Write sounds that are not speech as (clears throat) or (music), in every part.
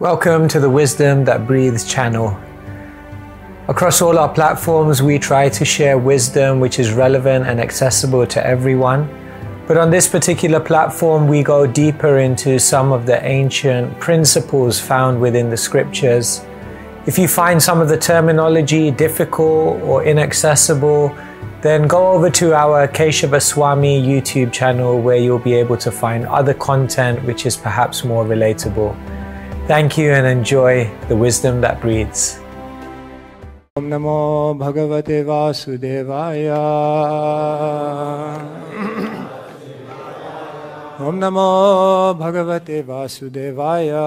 Welcome to the Wisdom That Breathes channel. Across all our platforms, we try to share wisdom which is relevant and accessible to everyone. But on this particular platform, we go deeper into some of the ancient principles found within the scriptures. If you find some of the terminology difficult or inaccessible, then go over to our Keshava Swami YouTube channel where you'll be able to find other content which is perhaps more relatable. Thank you and enjoy the wisdom that breathes. Om Namo Bhagavate Vasudevaya. Om Namo Bhagavate Vasudevaya.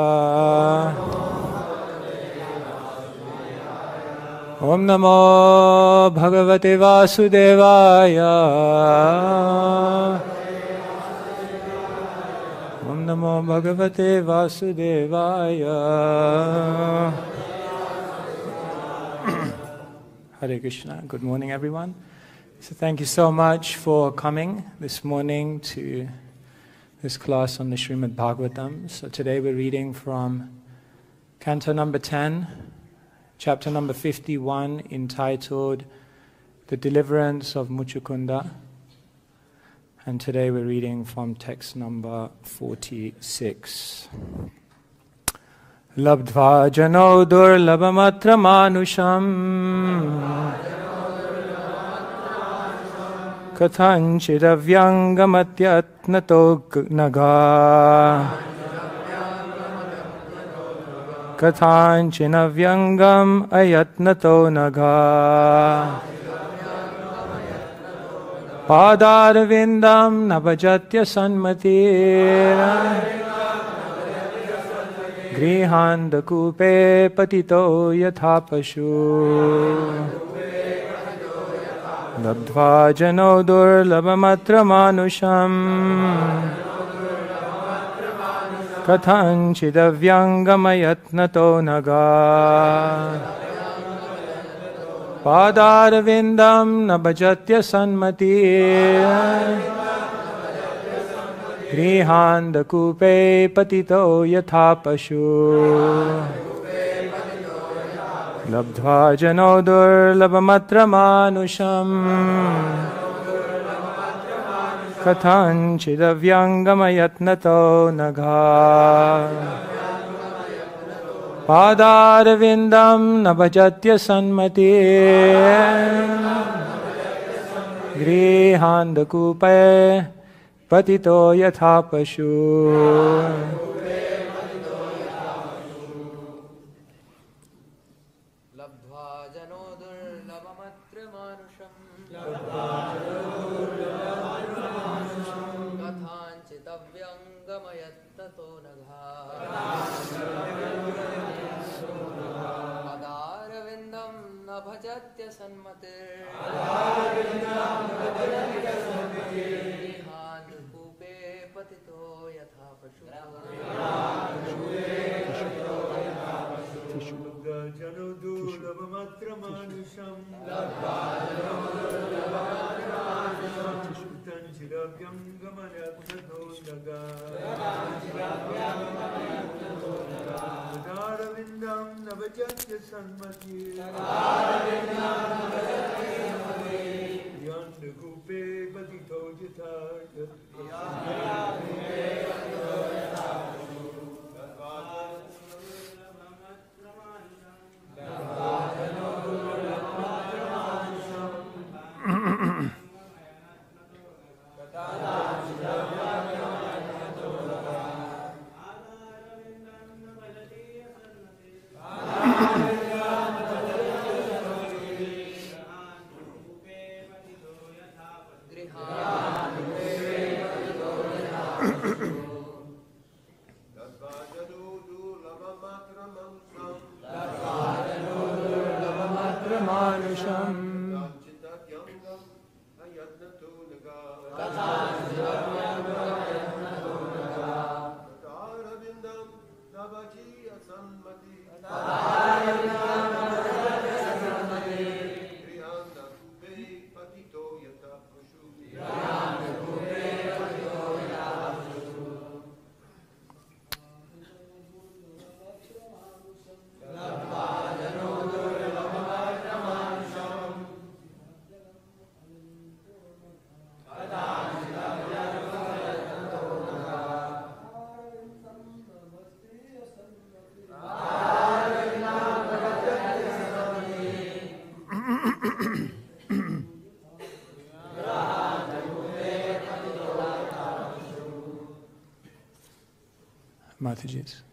Hare Krishna. Good morning, everyone. So, thank you so much for coming this morning to this class on the Srimad Bhagavatam. So, today we're reading from Canto number 10, chapter number 51, entitled The Deliverance of Muchukunda. And today we're reading from text number 46. लब्ध्वा जनो दुर्लभमत्र मानुषम् कथञ्चिदव्यङ्गमत्यत्नतो नगा कथाञ्चिनव्यङ्गम् अयत्नतो नगा पादारविन्दं न भजत्य सन्मतिर् गृहान्धकूपे पतितो यथा पशु लब्ध्वा जनो दुर्लभमत्र मानुषम्। कथञ्चिदव्यङ्गमयत्नतो नगा। पादारविन्दं न भजत्य सन्मति। गृहान्धकूपे पतितो यथा पशु। लब्ध्वा जनो दुर्लभमत्र मानुषम् कथञ्चिदव्यङ्गमयत्नतो नघा पादारविन्दं न सन्मति। गृहान्धकूपे पतितो यथा पशु। Sarvati. Yandu Kupe Bhati Tojitaya. Yandu Mataji's.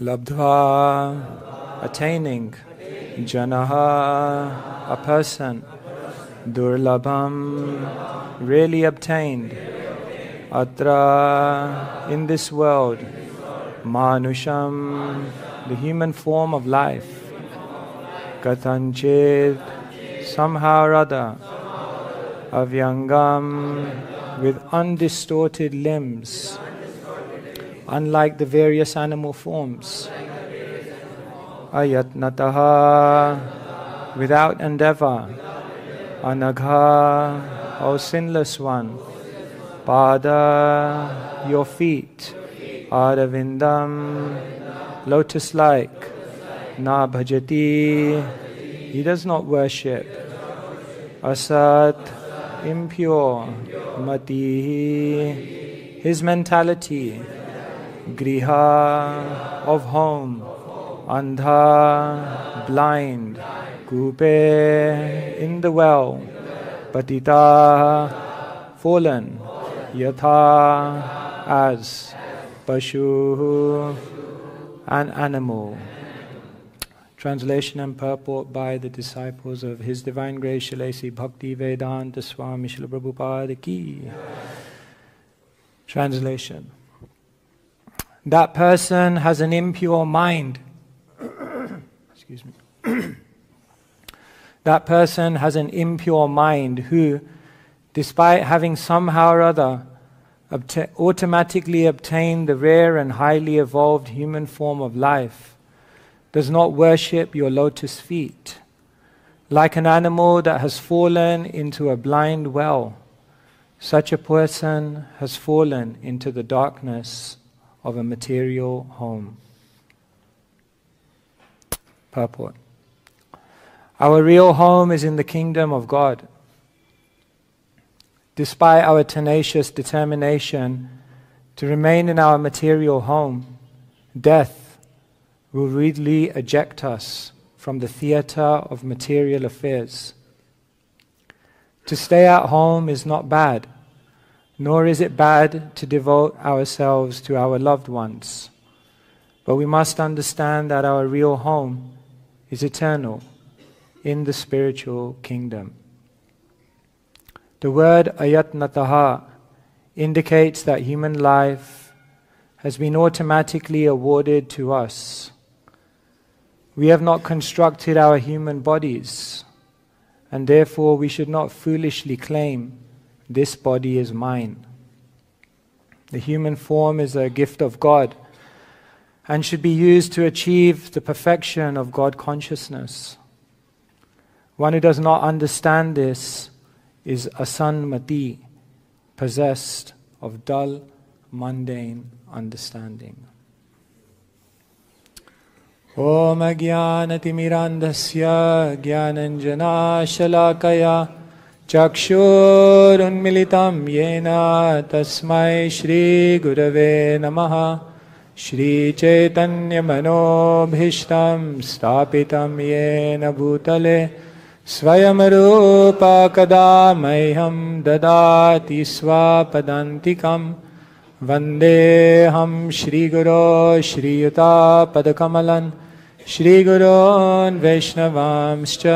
Labdhva, attaining, Janaha, a person, Durlabham, really obtained, Atra, in this world, Manusham, the human form of life, Katanchid, somehow or other, Avyangam, with undistorted limbs unlike the various animal forms. Ayatnataha, without endeavor. Anagha, O sinless one. Pada, your feet. Aravindam, lotus like. Na bhajati, he does not worship. Asat, impure. Mati, his mentality griha of home, andha blind, kupe in the well, patita fallen, yatha as, pashu an animal. Translation and purport by the disciples of His Divine Grace Shalesi Bhakti Vedanta Swami Srila Prabhupada Ki. Translation that person has an impure mind. (coughs) Excuse me. (coughs) that person has an impure mind who, despite having somehow or other automatically obtained the rare and highly evolved human form of life, does not worship your lotus feet. Like an animal that has fallen into a blind well, such a person has fallen into the darkness of a material home. Purport Our real home is in the kingdom of God. Despite our tenacious determination to remain in our material home, death will rudely eject us from the theater of material affairs. To stay at home is not bad nor is it bad to devote ourselves to our loved ones. But we must understand that our real home is eternal in the spiritual kingdom. The word ayatnataha indicates that human life has been automatically awarded to us. We have not constructed our human bodies, and therefore we should not foolishly claim this body is mine. The human form is a gift of God and should be used to achieve the perfection of God consciousness. One who does not understand this is asanmati, possessed of dull, mundane understanding. ॐ अज्ञानतिमिरान्धस्य ज्ञानञ्जनाशलाकया चक्षुरुन्मिलितं येन तस्मै श्रीगुरवे नमः। श्रीचैतन्यमनोभीष्टं स्थापितं येन भूतले। स्वयं रूपा कदा मह्यं ददाति स्वापदान्तिकं। वन्देऽहं श्रीगुरो श्रीयुतापदकमलं श्रीगुरोन् वैष्णवांश्च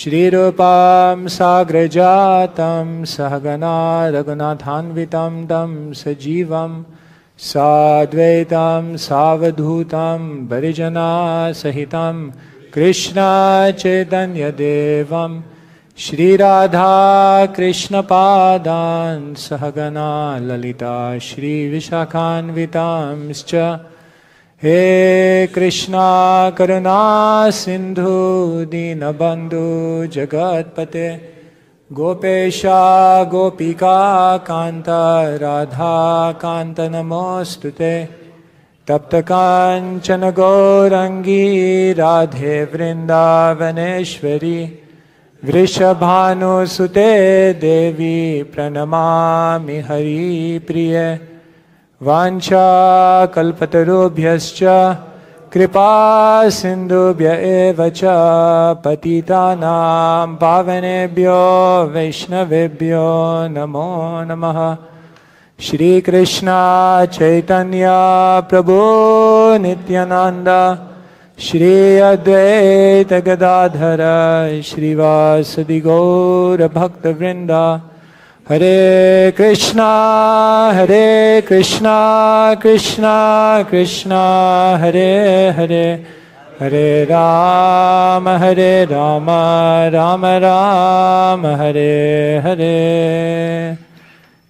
श्रीरूपां साग्रजातं सहगना रघुनाथान्वितं तं सजीवं साद्वैतं सावधूतं परिजनासहितं कृष्णचैतन्यदेवं श्रीराधाकृष्णपादान् सहगना ललिता श्रीविशाखान्वितांश्च हे कृष्णा करुणा सिन्धु दीनबन्धु जगत्पते, गोपेशा गोपिका कान्त राधा कान्त नमोऽस्तु ते तप्तकाञ्चन गौरङ्गी राधे वृन्दावनेश्वरी, वृषभानुसुते देवी प्रणमामि हरिप्रिये। वाञ्छाकल्पतरुभ्यश्च कृपा सिन्धुभ्य एव च पतितानां पावनेभ्यो, वैष्णवेभ्यो नमो नमः। श्रीकृष्णा चैतन्य प्रभो Nityanand Shri Advaita Gadadhar Hare Krishna, Hare Krishna, Krishna Krishna, Hare Hare, Hare Rama, Hare Rama, Rama Rama, Hare Hare.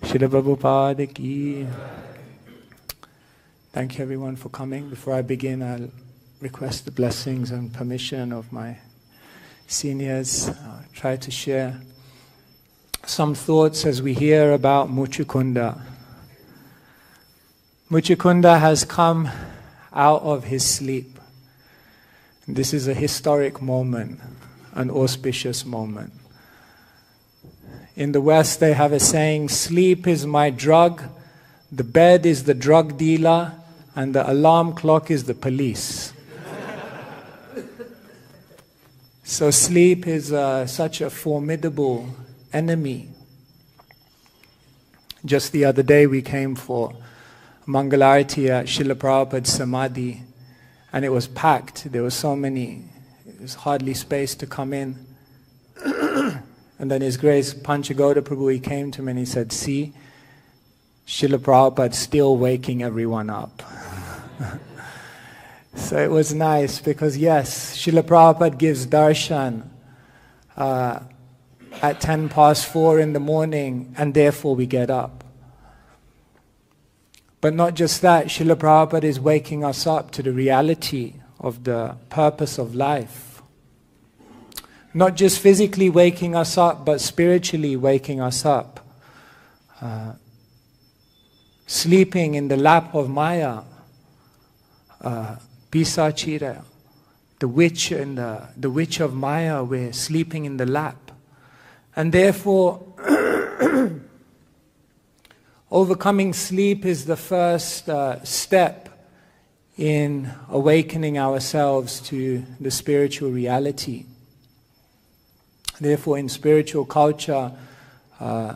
Srila Prabhupada ki. Thank you everyone for coming. Before I begin, I'll request the blessings and permission of my seniors. I'll try to share some thoughts as we hear about Muchukunda. Muchukunda has come out of his sleep. This is a historic moment, an auspicious moment. In the West, they have a saying sleep is my drug, the bed is the drug dealer, and the alarm clock is the police. so, sleep is uh, such a formidable enemy. Just the other day, we came for Mangalarti at Srila Prabhupada's Samadhi, and it was packed. There were so many, there was hardly space to come in. (clears throat) and then His Grace Panchagoda Prabhu, he came to me and he said, See, Srila still waking everyone up. (laughs) so it was nice because, yes, Srila Prabhupada gives darshan. Uh, at 10 past 4 in the morning, and therefore we get up. But not just that, Srila Prabhupada is waking us up to the reality of the purpose of life. Not just physically waking us up, but spiritually waking us up. Uh, sleeping in the lap of Maya, uh, Pisachira, the witch, the, the witch of Maya, we're sleeping in the lap. And therefore, (clears throat) overcoming sleep is the first uh, step in awakening ourselves to the spiritual reality. Therefore, in spiritual culture, uh,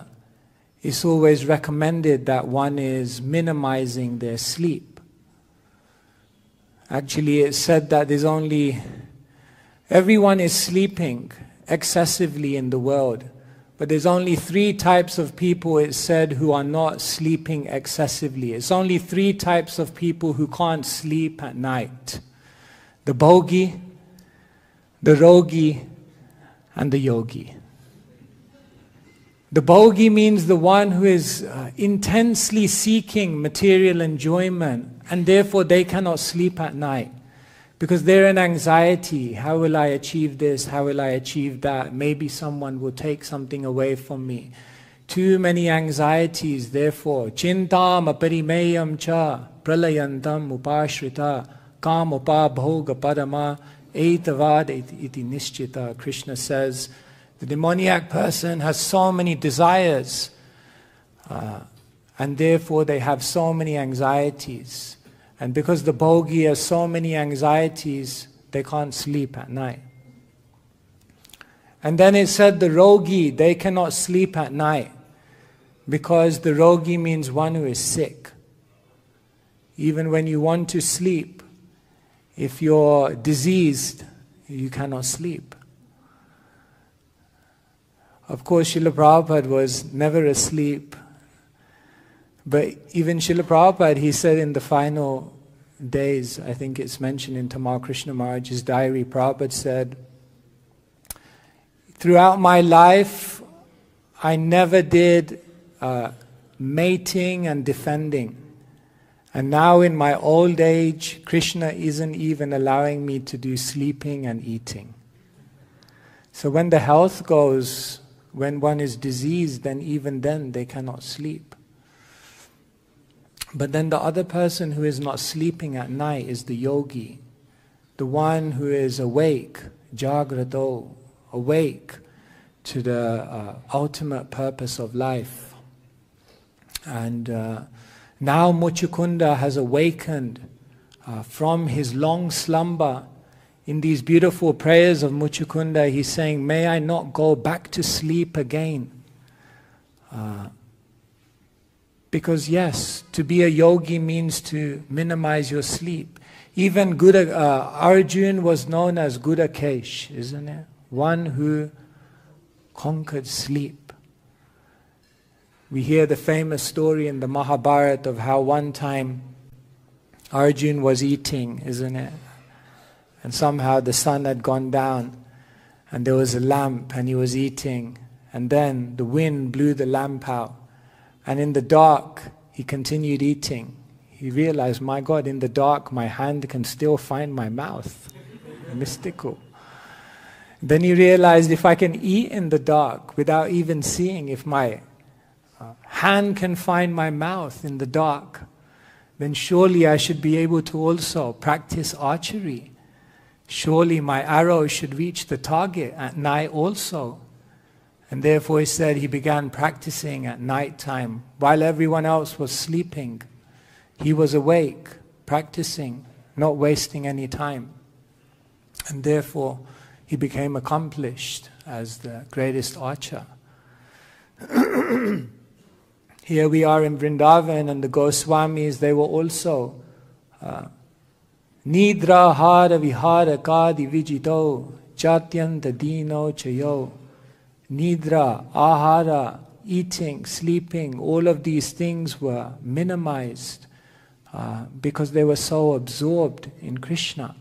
it's always recommended that one is minimizing their sleep. Actually, it's said that there's only, everyone is sleeping excessively in the world. But there's only three types of people, it said, who are not sleeping excessively. It's only three types of people who can't sleep at night the bhogi, the rogi, and the yogi. The bhogi means the one who is uh, intensely seeking material enjoyment, and therefore they cannot sleep at night. Because they're in anxiety. How will I achieve this? How will I achieve that? Maybe someone will take something away from me. Too many anxieties, therefore. Chintam aparimeyam cha pralayantam upashrita kam upabhoga padama etavad iti nishchita. Krishna says, the demoniac person has so many desires, uh, and therefore they have so many anxieties. And because the bhogi has so many anxieties, they can't sleep at night. And then it said the rogi, they cannot sleep at night because the rogi means one who is sick. Even when you want to sleep, if you're diseased, you cannot sleep. Of course, Srila Prabhupada was never asleep But even Srila Prabhupada, he said in the final days, I think it's mentioned in Tamal Krishna Maharaj's diary, Prabhupada said, Throughout my life, I never did uh, mating and defending. And now in my old age, Krishna isn't even allowing me to do sleeping and eating. So when the health goes, when one is diseased, then even then they cannot sleep. But then the other person who is not sleeping at night is the yogi, the one who is awake, jagrato, awake to the uh, ultimate purpose of life. And uh, now Muchukunda has awakened uh, from his long slumber. In these beautiful prayers of Muchukunda, he's saying, May I not go back to sleep again. Because, yes, to be a yogi means to minimize your sleep. Even Guda, uh, Arjun was known as Gudakesh, isn't it? One who conquered sleep. We hear the famous story in the Mahabharata of how one time Arjun was eating, isn't it? And somehow the sun had gone down and there was a lamp and he was eating. And then the wind blew the lamp out. And in the dark, he continued eating. He realized, my God, in the dark, my hand can still find my mouth. (laughs) Mystical. Then he realized if I can eat in the dark without even seeing, if my uh, hand can find my mouth in the dark, then surely I should be able to also practice archery. Surely my arrow should reach the target at night also. And therefore, he said he began practicing at night time while everyone else was sleeping. He was awake, practicing, not wasting any time. And therefore, he became accomplished as the greatest archer. (clears throat) Here we are in Vrindavan, and the Goswamis, they were also uh, Nidra hara vihara kadi vijito chatyanta dino chayo. Nidra, ahara, eating, sleeping, all of these things were minimized uh, because they were so absorbed in Krishna.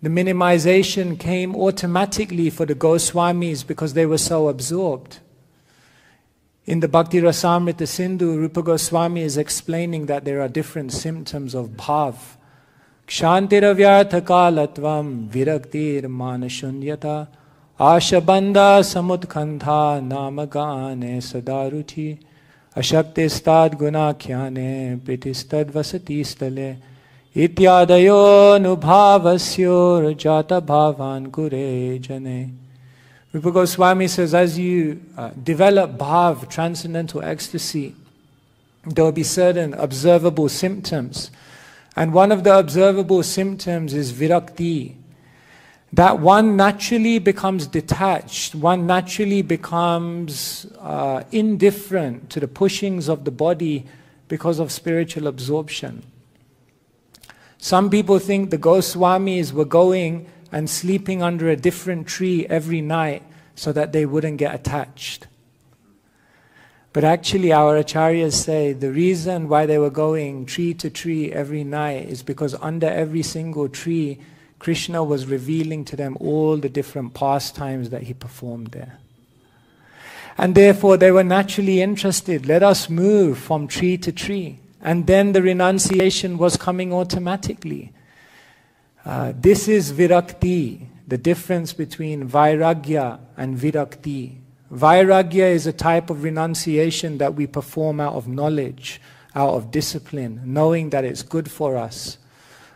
The minimization came automatically for the Goswamis because they were so absorbed. In the Bhakti Rasamrita Sindhu, Rupa Goswami is explaining that there are different symptoms of bhav. क्षांतिरव्याथ कालत्व विरक्तिर मान शून्यता आशबंदा समुत्खंधा नाम गाने सदा रुचि अशक्तिस्ताद गुनाख्या ने प्रतिस्तद स्थले इत्यादयो भावान कुरे जने गोस्वामी से जज you develop bhava transcendental ecstasy There will be. And one of the observable symptoms is virakti. That one naturally becomes detached, one naturally becomes uh, indifferent to the pushings of the body because of spiritual absorption. Some people think the Goswamis were going and sleeping under a different tree every night so that they wouldn't get attached. But actually, our acharyas say the reason why they were going tree to tree every night is because under every single tree, Krishna was revealing to them all the different pastimes that he performed there. And therefore, they were naturally interested. Let us move from tree to tree. And then the renunciation was coming automatically. Uh, this is virakti, the difference between vairagya and virakti. Vairagya is a type of renunciation that we perform out of knowledge, out of discipline, knowing that it's good for us.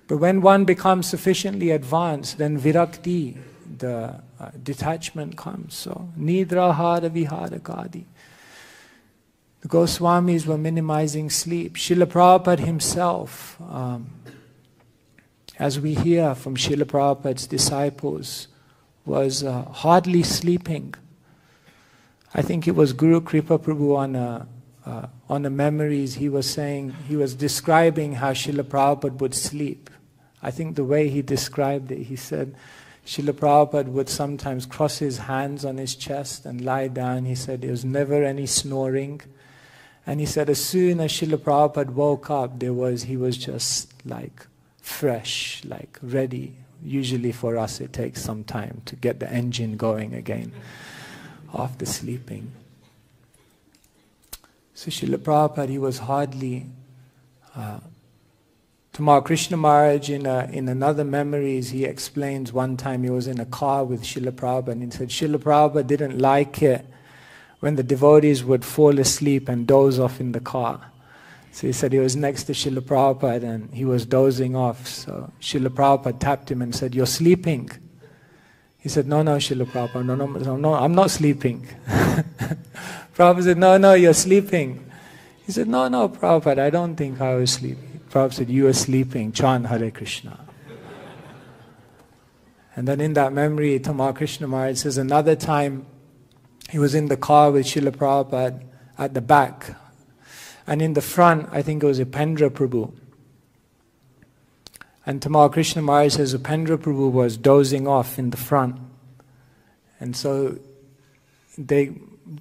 But when one becomes sufficiently advanced, then virakti, the uh, detachment comes. So, nidrahara vihara kadi. The Goswamis were minimizing sleep. Srila Prabhupada himself, um, as we hear from Srila Prabhupada's disciples, was uh, hardly sleeping. I think it was Guru Kripa Prabhu on a, uh, on the memories, he was saying, he was describing how Srila Prabhupada would sleep. I think the way he described it, he said, Srila Prabhupada would sometimes cross his hands on his chest and lie down. He said there was never any snoring. And he said as soon as Srila Prabhupada woke up, there was, he was just like fresh, like ready. Usually for us it takes some time to get the engine going again after sleeping. So Srila Prabhupada, he was hardly uh, Tamal Krishna Maharaj, in, a, in another memories, he explains one time he was in a car with Srila Prabhupada and he said Srila Prabhupada didn't like it when the devotees would fall asleep and doze off in the car. So he said he was next to Srila Prabhupada and he was dozing off. So Srila Prabhupada tapped him and said, You're sleeping. He said, No, no, Srila no, no, no, no I'm not sleeping. (laughs) Prabhupada said, No, no, you're sleeping. He said, No, no, Prabhupada, I don't think I was sleeping. Prabhupada said, You were sleeping, chant Hare Krishna. and then in that memory, Tamal Krishna Maharaj says, Another time he was in the car with Srila Prabhupada at the back. And in the front, I think it was Upendra Prabhu. And Tamal Krishna Maharaj says Upendra Prabhu was dozing off in the front. And so they,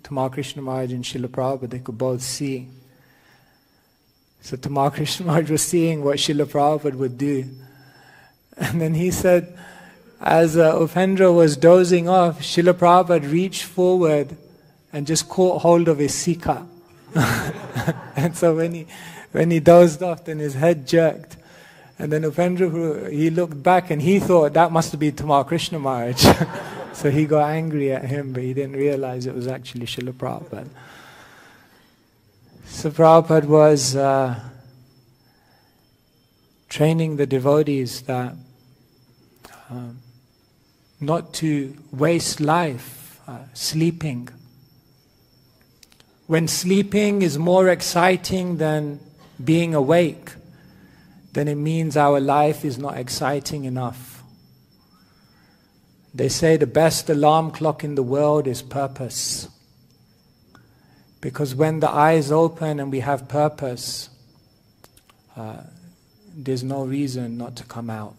Tamal Krishna and Srila Prabhupada, they could both see so Tamal (laughs) Krishna was seeing what Srila Prabhupada would do. And then he said, as uh, Upendra was dozing off, Srila Prabhupada reached forward and just caught hold of his sikha. (laughs) and so when he, when he dozed off, then his head jerked. And then Upendra, he looked back and he thought that must be Tamal Krishna Maharaj. (laughs) so he got angry at him, but he didn't realize it was actually Srila Prabhupada. So Prabhupada was uh, training the devotees that um, not to waste life uh, sleeping. When sleeping is more exciting than being awake, then it means our life is not exciting enough. They say the best alarm clock in the world is purpose. Because when the eyes open and we have purpose, uh, there's no reason not to come out.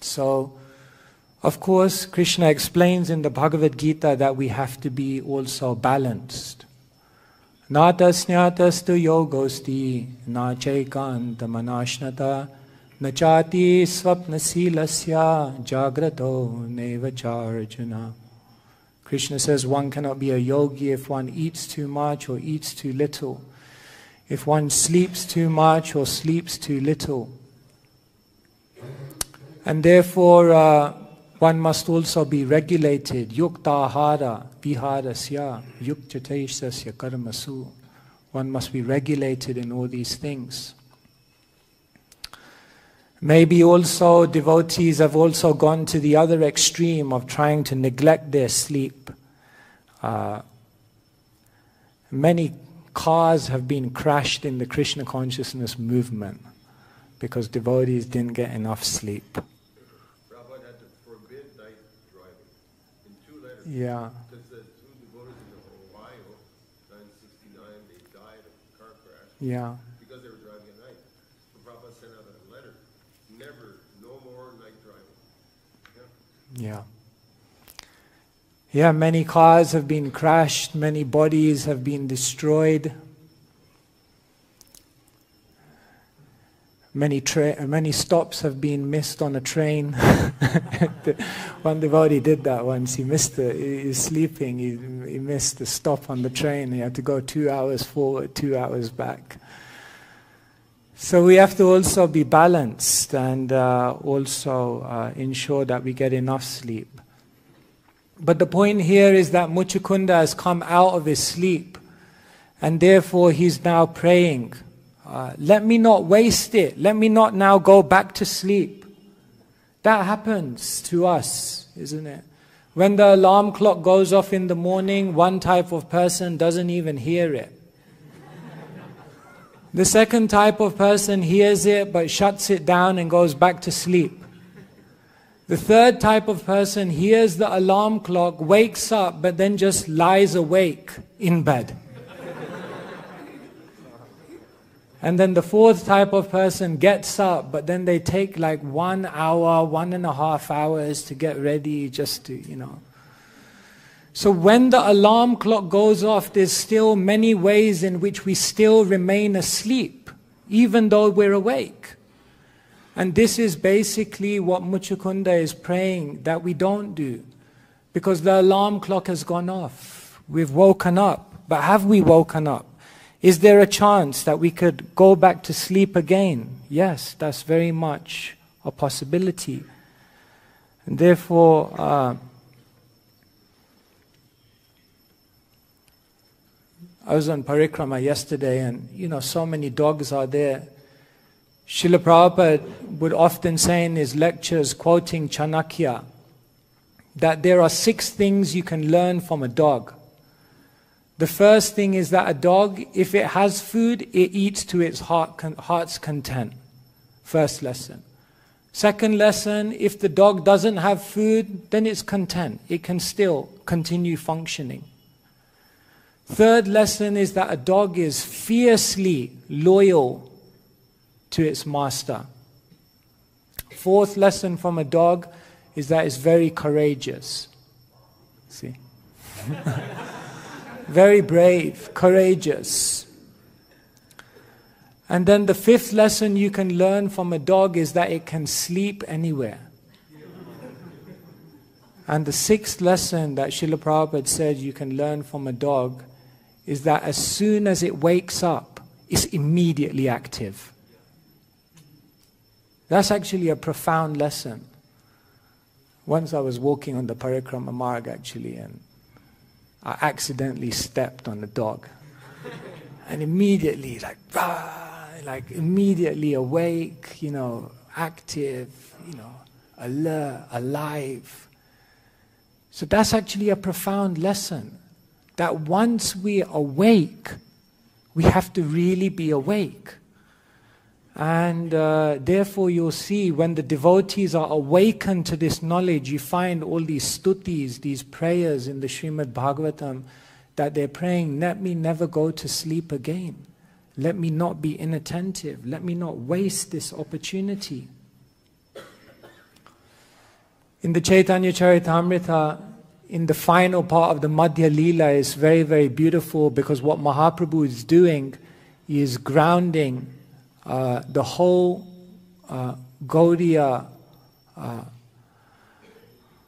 So, of course, Krishna explains in the Bhagavad Gita that we have to be also balanced. Natasnyatastu yogosti na chaikanta manashnata nachati swapnasilasya jagrato nevacharjuna. Krishna says one cannot be a yogi if one eats too much or eats too little, if one sleeps too much or sleeps too little. And therefore, uh, one must also be regulated. Yukta hara viharasya yuktatesasya karmasu. One must be regulated in all these things. Maybe also devotees have also gone to the other extreme of trying to neglect their sleep. Uh, many cars have been crashed in the Krishna consciousness movement because devotees didn't get enough sleep. Prabhupada had to forbid night driving in two letters. Yeah. Because the two devotees in Ohio, 969, they died of a car crash Yeah. because they were driving at night. So Prabhupada sent out a letter, never, no more night driving. Yeah. Yeah. Yeah, many cars have been crashed, many bodies have been destroyed. Many, many stops have been missed on a train. (laughs) One devotee did that once. He missed the, he was sleeping, he, he missed the stop on the train. He had to go two hours forward, two hours back. So we have to also be balanced and uh, also uh, ensure that we get enough sleep. But the point here is that Muchukunda has come out of his sleep and therefore he's now praying. Uh, let me not waste it. Let me not now go back to sleep. That happens to us, isn't it? When the alarm clock goes off in the morning, one type of person doesn't even hear it. The second type of person hears it but shuts it down and goes back to sleep. The third type of person hears the alarm clock, wakes up, but then just lies awake in bed. And then the fourth type of person gets up, but then they take like one hour, one and a half hours to get ready just to, you know. So when the alarm clock goes off, there's still many ways in which we still remain asleep, even though we're awake. And this is basically what Muchukunda is praying that we don't do. Because the alarm clock has gone off. We've woken up. But have we woken up? Is there a chance that we could go back to sleep again? Yes, that's very much a possibility. And therefore, uh, I was on Parikrama yesterday, and you know, so many dogs are there. Srila Prabhupada would often say in his lectures, quoting Chanakya, that there are six things you can learn from a dog. The first thing is that a dog, if it has food, it eats to its heart, heart's content. First lesson. Second lesson, if the dog doesn't have food, then it's content. It can still continue functioning. Third lesson is that a dog is fiercely loyal to its master. Fourth lesson from a dog is that it's very courageous. See? (laughs) very brave, courageous. And then the fifth lesson you can learn from a dog is that it can sleep anywhere. And the sixth lesson that Srila Prabhupada said you can learn from a dog is that as soon as it wakes up, it's immediately active. That's actually a profound lesson. Once I was walking on the Parikrama Marg actually, and I accidentally stepped on the dog. and immediately, like, rah, like immediately awake, you know, active, you know, alert, alive. So that's actually a profound lesson. That once we awake, we have to really be awake. And uh, therefore, you'll see when the devotees are awakened to this knowledge, you find all these stutis, these prayers in the Srimad Bhagavatam that they're praying, let me never go to sleep again. Let me not be inattentive. Let me not waste this opportunity. In the Chaitanya Charitamrita, in the final part of the Madhya Lila is very, very beautiful because what Mahaprabhu is doing is grounding uh, the whole uh, Gaudiya uh,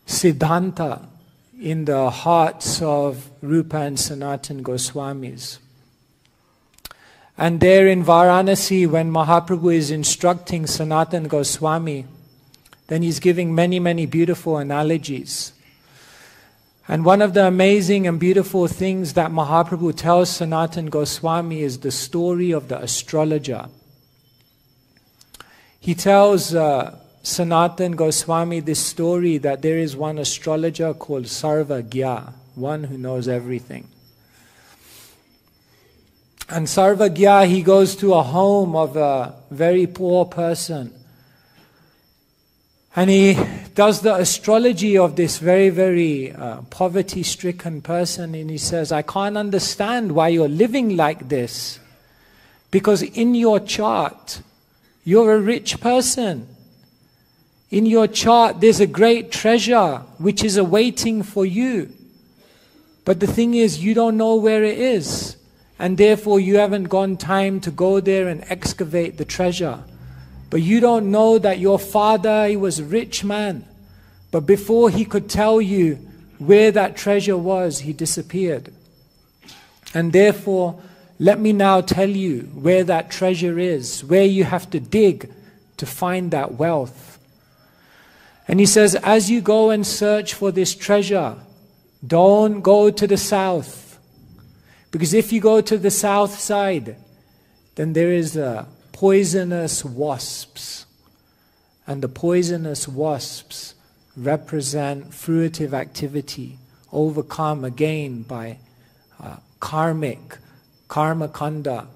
Siddhanta in the hearts of Rupa and Sanatan Goswamis. And there in Varanasi, when Mahaprabhu is instructing Sanatan Goswami, then he's giving many, many beautiful analogies. And one of the amazing and beautiful things that Mahaprabhu tells Sanatan Goswami is the story of the astrologer. He tells uh, Sanatan Goswami this story that there is one astrologer called Sarvagya, one who knows everything. And Sarvagya, he goes to a home of a very poor person. And he does the astrology of this very, very uh, poverty stricken person. And he says, I can't understand why you're living like this. Because in your chart, you're a rich person. In your chart, there's a great treasure which is awaiting for you. But the thing is, you don't know where it is. And therefore, you haven't gone time to go there and excavate the treasure. But you don't know that your father, he was a rich man. But before he could tell you where that treasure was, he disappeared. And therefore, let me now tell you where that treasure is, where you have to dig to find that wealth. And he says, as you go and search for this treasure, don't go to the south. Because if you go to the south side, then there is a poisonous wasps. And the poisonous wasps represent fruitive activity, overcome again by uh, karmic karma kanda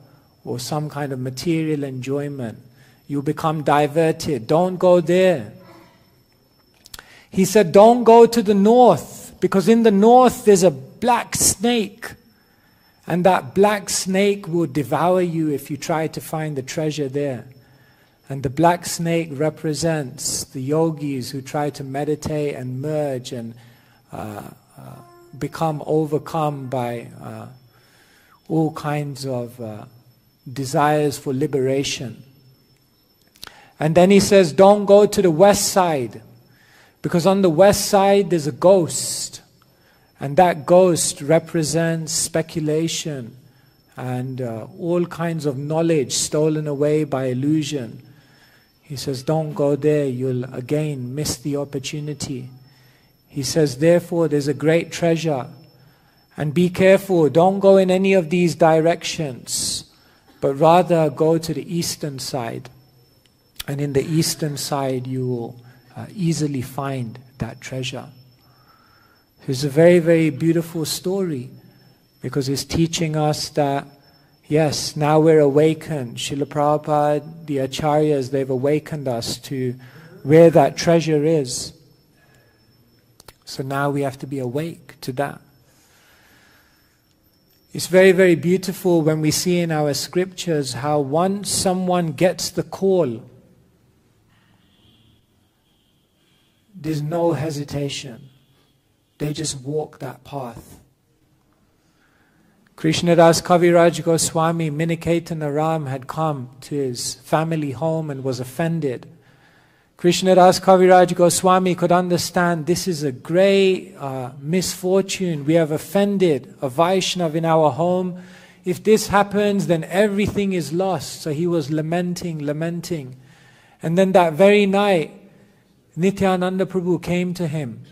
or some kind of material enjoyment. You become diverted. Don't go there. He said, Don't go to the north because in the north there's a black snake. And that black snake will devour you if you try to find the treasure there. And the black snake represents the yogis who try to meditate and merge and uh, uh, become overcome by uh, all kinds of uh, desires for liberation. And then he says, Don't go to the west side, because on the west side there's a ghost. And that ghost represents speculation and uh, all kinds of knowledge stolen away by illusion. He says, Don't go there, you'll again miss the opportunity. He says, Therefore, there's a great treasure. And be careful, don't go in any of these directions, but rather go to the eastern side. And in the eastern side, you will uh, easily find that treasure. It's a very, very beautiful story because it's teaching us that, yes, now we're awakened. Srila Prabhupada, the Acharyas, they've awakened us to where that treasure is. So now we have to be awake to that. It's very, very beautiful when we see in our scriptures how once someone gets the call, there's no hesitation. They just walk that path. Krishnadas Kaviraj Goswami, Minaketana Ram, had come to his family home and was offended. Krishnadas Kaviraj Goswami could understand this is a great uh, misfortune. We have offended a Vaishnav in our home. If this happens, then everything is lost. So he was lamenting, lamenting. And then that very night, Nityananda Prabhu came to him.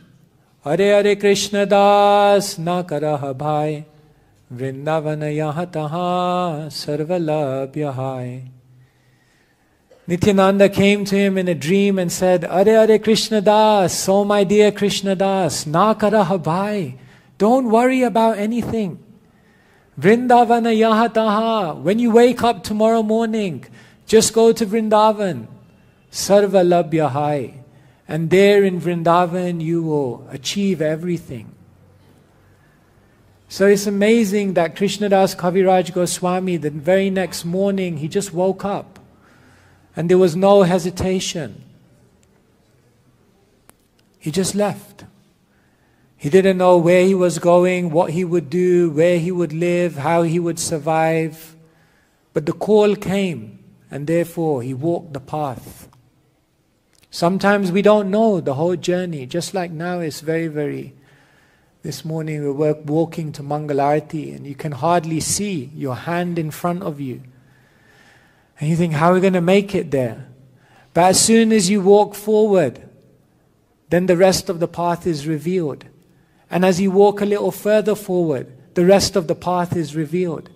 Hare Hare Krishna Das na karah bhai Vrindavana yaha taha sarvalabhya hai Nityananda came to him in a dream and said, Are Are Krishna Das, oh my dear Krishna Das, na karah bhai Don't worry about anything. Vrindavana yaha taha When you wake up tomorrow morning, just go to Vrindavan. Sarvalabhya hai and there in Vrindavan, you will achieve everything. So it's amazing that Krishna Krishnadas Kaviraj Goswami, the very next morning, he just woke up and there was no hesitation. He just left. He didn't know where he was going, what he would do, where he would live, how he would survive. But the call came, and therefore he walked the path. Sometimes we don't know the whole journey, just like now it's very, very. This morning we were walking to Mangalarti and you can hardly see your hand in front of you. And you think, how are we going to make it there? But as soon as you walk forward, then the rest of the path is revealed. And as you walk a little further forward, the rest of the path is revealed.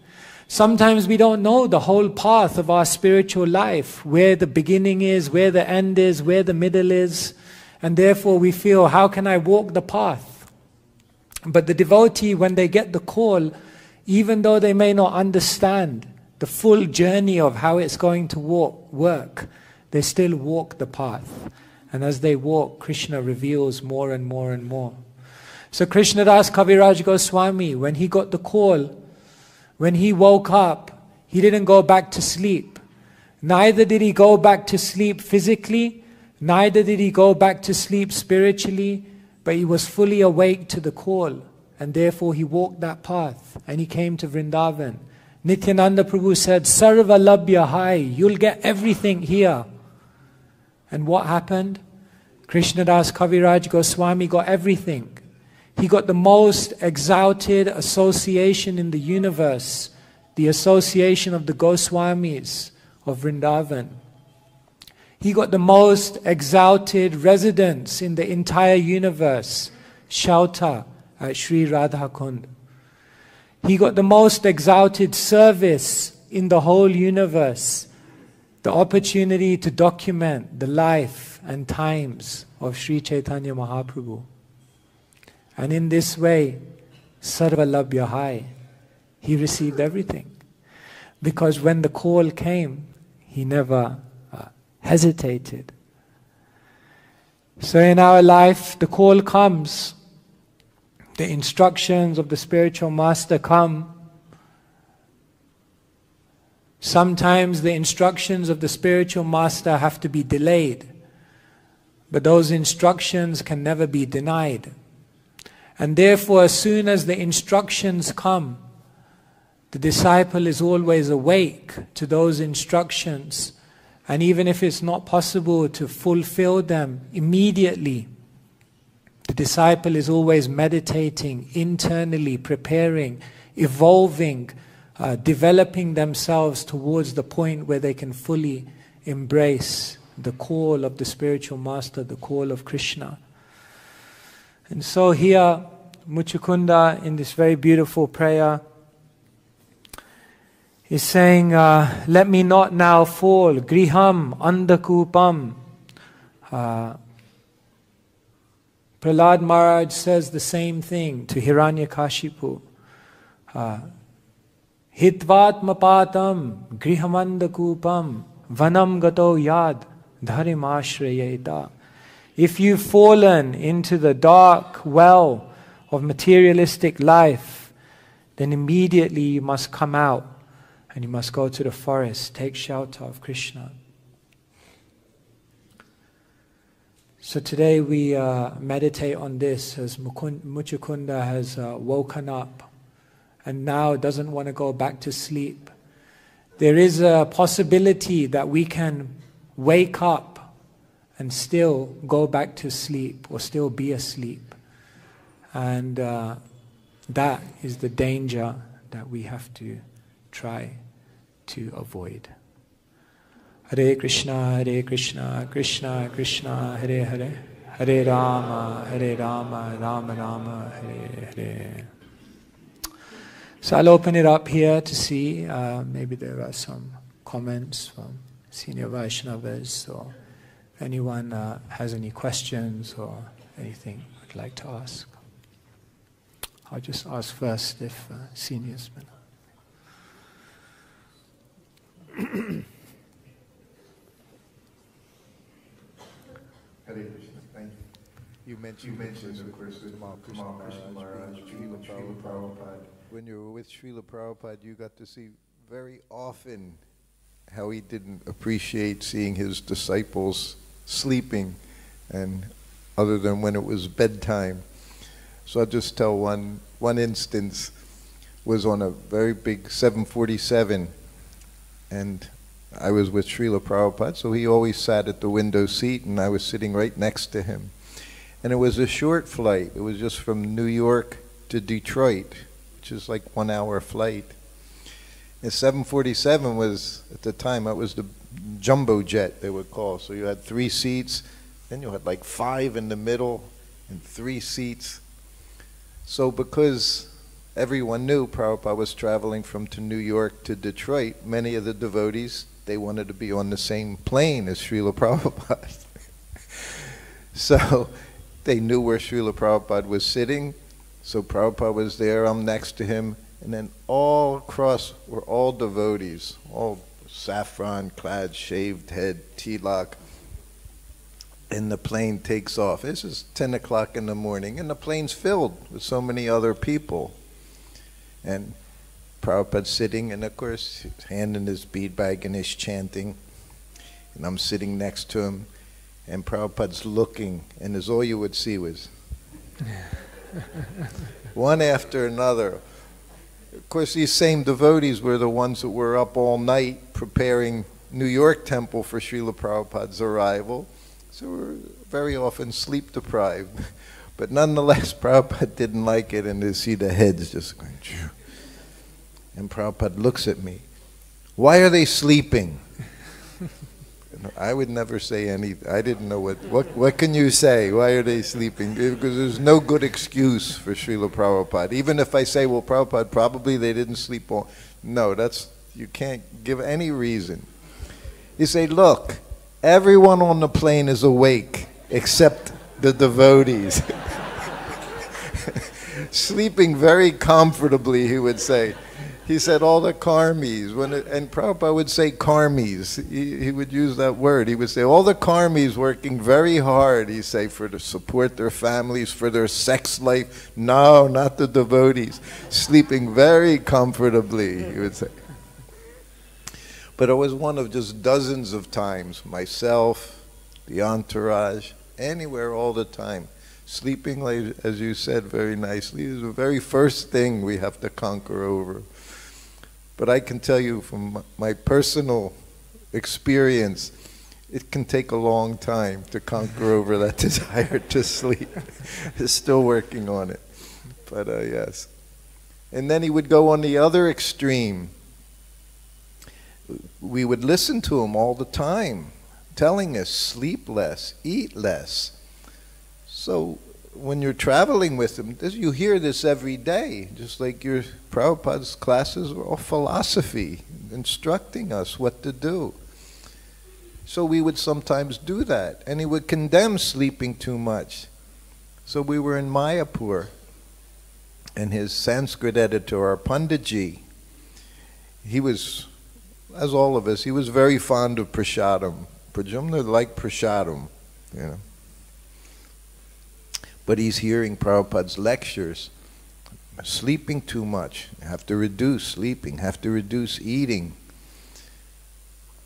Sometimes we don't know the whole path of our spiritual life, where the beginning is, where the end is, where the middle is, and therefore we feel, how can I walk the path? But the devotee, when they get the call, even though they may not understand the full journey of how it's going to walk, work, they still walk the path. And as they walk, Krishna reveals more and more and more. So Krishnadas Kaviraj Goswami, when he got the call, when he woke up, he didn't go back to sleep. Neither did he go back to sleep physically, neither did he go back to sleep spiritually, but he was fully awake to the call. And therefore he walked that path and he came to Vrindavan. Nityananda Prabhu said, Sarva Labhya Hai, you'll get everything here. And what happened? Krishnadas Kaviraj Goswami got everything. He got the most exalted association in the universe, the association of the Goswamis of Vrindavan. He got the most exalted residence in the entire universe, Shauta at Sri Radhakund. He got the most exalted service in the whole universe, the opportunity to document the life and times of Sri Chaitanya Mahaprabhu. And in this way, Sarva Hai, he received everything. Because when the call came, he never uh, hesitated. So in our life, the call comes, the instructions of the spiritual master come, Sometimes the instructions of the spiritual master have to be delayed, but those instructions can never be denied. And therefore, as soon as the instructions come, the disciple is always awake to those instructions. And even if it's not possible to fulfill them immediately, the disciple is always meditating, internally preparing, evolving, uh, developing themselves towards the point where they can fully embrace the call of the spiritual master, the call of Krishna. And so here, Muchukunda, in this very beautiful prayer, is saying, uh, Let me not now fall, griham, andakupam. Uh, Prahlad Maharaj says the same thing to Hiranyakashipu. Uh, Hitvatmapatam, grihamandakupam, vanam gato yad, dharimashhrayeta. If you've fallen into the dark well of materialistic life, then immediately you must come out and you must go to the forest, take shelter of Krishna. So today we uh, meditate on this as Muchukunda has uh, woken up and now doesn't want to go back to sleep. There is a possibility that we can wake up and still go back to sleep or still be asleep. And uh, that is the danger that we have to try to avoid. Hare Krishna, Hare Krishna, Krishna Krishna, Hare Hare, Hare Rama, Hare Rama, Rama Rama, Hare Hare. So I'll open it up here to see. Uh, maybe there are some comments from senior Vaishnavas or if anyone uh, has any questions or anything would like to ask. I'll just ask first if uh, seniors. (clears throat) Hare Krishna, thank you. You mentioned, you mentioned of course, with Krishna Maharaj, Srila Prabhupada. When you were with Srila Prabhupada, you got to see very often how he didn't appreciate seeing his disciples sleeping, and other than when it was bedtime. So I'll just tell one, one instance was on a very big 747 and I was with Srila Prabhupada, so he always sat at the window seat, and I was sitting right next to him. And it was a short flight. It was just from New York to Detroit, which is like one hour flight. And 747 was, at the time, that was the jumbo jet, they would call. So you had three seats, then you had like five in the middle, and three seats. So because everyone knew Prabhupada was traveling from to New York to Detroit. Many of the devotees, they wanted to be on the same plane as Srila Prabhupada. (laughs) so they knew where Srila Prabhupada was sitting. So Prabhupada was there, I'm next to him. And then all across were all devotees, all saffron clad, shaved head, tilak. And the plane takes off. This is 10 o'clock in the morning, and the plane's filled with so many other people. And Prabhupada sitting, and of course, his hand in his bead bag and he's chanting. And I'm sitting next to him, and Prabhupada's looking, and as all you would see was (laughs) one after another. Of course, these same devotees were the ones that were up all night preparing New York temple for Srila Prabhupada's arrival. So we're very often sleep deprived. (laughs) But nonetheless, (laughs) Prabhupada didn't like it, and to see the heads just going, Phew. And Prabhupada looks at me. Why are they sleeping? I would never say any. I didn't know what, what. What can you say? Why are they sleeping? Because there's no good excuse for Srila Prabhupada. Even if I say, well, Prabhupada, probably they didn't sleep all. No, that's you can't give any reason. You say, look, everyone on the plane is awake except the devotees. (laughs) Sleeping very comfortably, he would say. He said all the karmis, when it, and Prabhupada would say karmis. He, he would use that word. He would say all the karmis working very hard, he say, for to support their families, for their sex life. No, not the devotees. Sleeping very comfortably, he would say. But it was one of just dozens of times, myself, the entourage, anywhere all the time. Sleeping, as you said very nicely, is the very first thing we have to conquer over. But I can tell you from my personal experience, it can take a long time to conquer over that (laughs) desire to sleep. (laughs) Still working on it. But uh, yes. And then he would go on the other extreme. We would listen to him all the time, telling us sleep less, eat less. So when you're traveling with him, this, you hear this every day, just like your Prabhupada's classes are all philosophy, instructing us what to do. So we would sometimes do that, and he would condemn sleeping too much. So we were in Mayapur, and his Sanskrit editor, our Panditji, he was, as all of us, he was very fond of prasadam. Pradyumna liked prasadam, you know. But he's hearing Prabhupada's lectures. Sleeping too much, have to reduce sleeping, have to reduce eating.